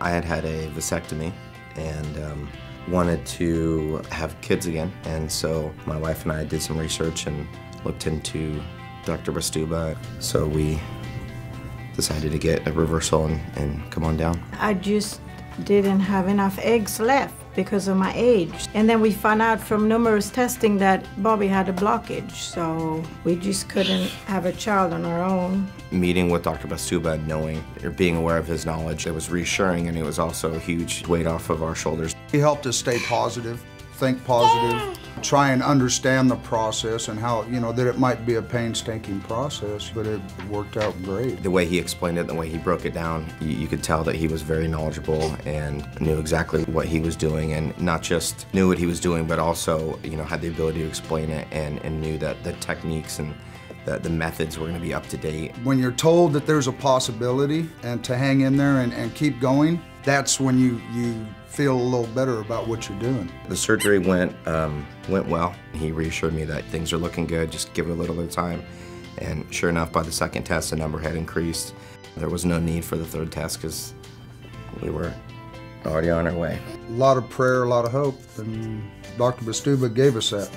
I had had a vasectomy and um, wanted to have kids again. And so my wife and I did some research and looked into Dr. Bastuba. So we decided to get a reversal and, and come on down. I just didn't have enough eggs left because of my age. And then we found out from numerous testing that Bobby had a blockage, so we just couldn't have a child on our own. Meeting with Dr. Bastuba, knowing or being aware of his knowledge, it was reassuring and it was also a huge weight off of our shoulders. He helped us stay positive, think positive, try and understand the process and how, you know, that it might be a painstaking process, but it worked out great. The way he explained it, the way he broke it down, you, you could tell that he was very knowledgeable and knew exactly what he was doing and not just knew what he was doing, but also, you know, had the ability to explain it and, and knew that the techniques and the, the methods were going to be up to date. When you're told that there's a possibility and to hang in there and, and keep going, that's when you, you feel a little better about what you're doing. The surgery went, um, went well. He reassured me that things are looking good, just give it a little bit of time. And sure enough, by the second test, the number had increased. There was no need for the third test because we were already on our way. A lot of prayer, a lot of hope, and Dr. Bastuba gave us that.